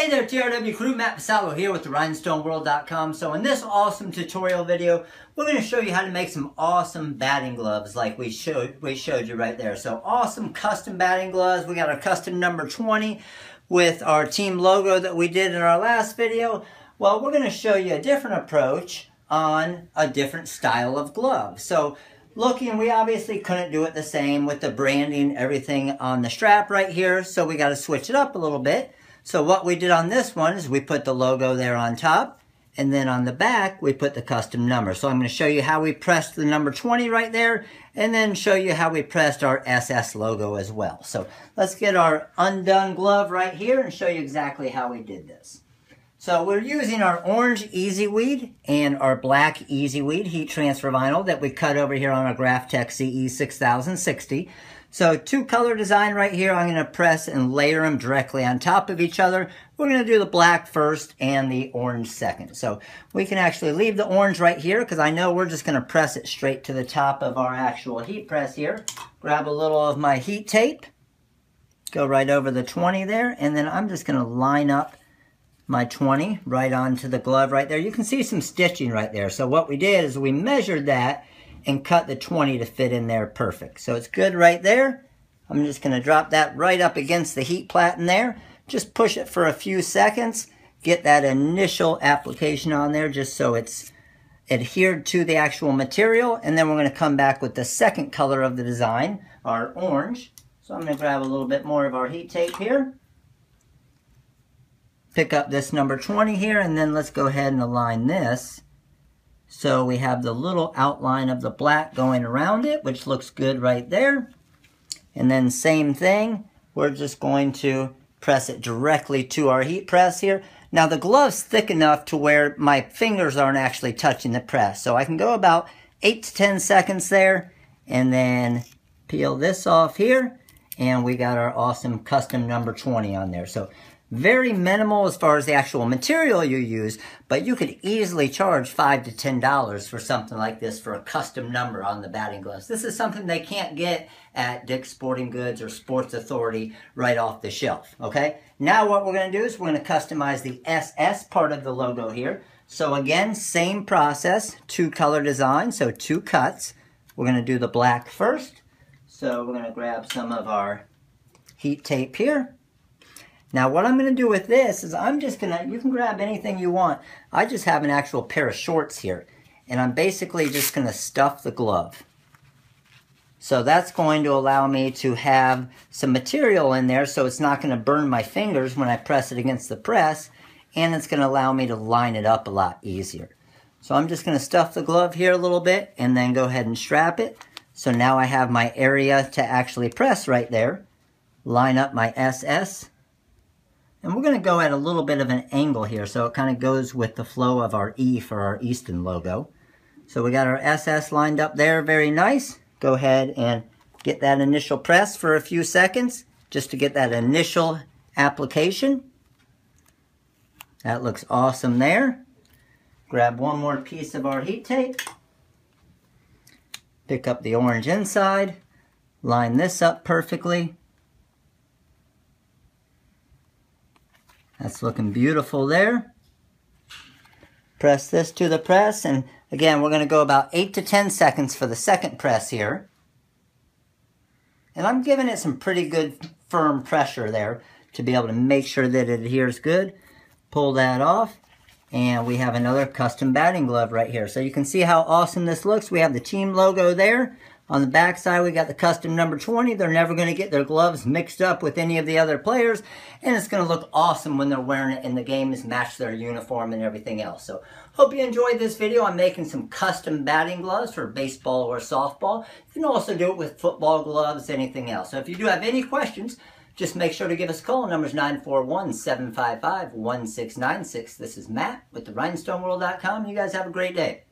Hey there TRW crew, Matt Vassallo here with RhinestoneWorld.com. So in this awesome tutorial video, we're going to show you how to make some awesome batting gloves like we showed, we showed you right there. So awesome custom batting gloves. We got our custom number 20 with our team logo that we did in our last video. Well, we're going to show you a different approach on a different style of glove. So looking, we obviously couldn't do it the same with the branding, everything on the strap right here. So we got to switch it up a little bit. So what we did on this one is we put the logo there on top, and then on the back, we put the custom number. So I'm going to show you how we pressed the number 20 right there, and then show you how we pressed our SS logo as well. So let's get our undone glove right here and show you exactly how we did this. So we're using our orange Easy Weed and our black Easy Weed heat transfer vinyl that we cut over here on our Graphtec CE 6060. So two color design right here, I'm gonna press and layer them directly on top of each other. We're gonna do the black first and the orange second. So we can actually leave the orange right here because I know we're just gonna press it straight to the top of our actual heat press here. Grab a little of my heat tape, go right over the 20 there, and then I'm just gonna line up my 20 right onto the glove right there. You can see some stitching right there. So what we did is we measured that and cut the 20 to fit in there perfect. So it's good right there. I'm just going to drop that right up against the heat platen there. Just push it for a few seconds. Get that initial application on there just so it's adhered to the actual material. And then we're going to come back with the second color of the design, our orange. So I'm going to grab a little bit more of our heat tape here pick up this number 20 here and then let's go ahead and align this. So we have the little outline of the black going around it, which looks good right there. And then same thing, we're just going to press it directly to our heat press here. Now the glove's thick enough to where my fingers aren't actually touching the press. So I can go about 8 to 10 seconds there and then peel this off here and we got our awesome custom number 20 on there. So very minimal as far as the actual material you use, but you could easily charge five to ten dollars for something like this for a custom number on the batting gloves. This is something they can't get at Dick's Sporting Goods or Sports Authority right off the shelf. Okay. Now what we're going to do is we're going to customize the SS part of the logo here. So again, same process, two color design, so two cuts. We're going to do the black first. So we're going to grab some of our heat tape here. Now what I'm going to do with this is I'm just going to, you can grab anything you want. I just have an actual pair of shorts here. And I'm basically just going to stuff the glove. So that's going to allow me to have some material in there so it's not going to burn my fingers when I press it against the press. And it's going to allow me to line it up a lot easier. So I'm just going to stuff the glove here a little bit and then go ahead and strap it. So now I have my area to actually press right there. Line up my SS and we're going to go at a little bit of an angle here, so it kind of goes with the flow of our E for our Easton logo. So we got our SS lined up there, very nice. Go ahead and get that initial press for a few seconds, just to get that initial application. That looks awesome there. Grab one more piece of our heat tape. Pick up the orange inside. Line this up perfectly. That's looking beautiful there. Press this to the press, and again, we're going to go about 8 to 10 seconds for the second press here. And I'm giving it some pretty good firm pressure there to be able to make sure that it adheres good. Pull that off, and we have another custom batting glove right here. So you can see how awesome this looks. We have the team logo there. On the back side, we got the custom number 20. They're never going to get their gloves mixed up with any of the other players. And it's going to look awesome when they're wearing it and the game is match their uniform and everything else. So hope you enjoyed this video. I'm making some custom batting gloves for baseball or softball. You can also do it with football gloves, anything else. So if you do have any questions, just make sure to give us a call. Number's 941-755-1696. This is Matt with the RhinestoneWorld.com. You guys have a great day.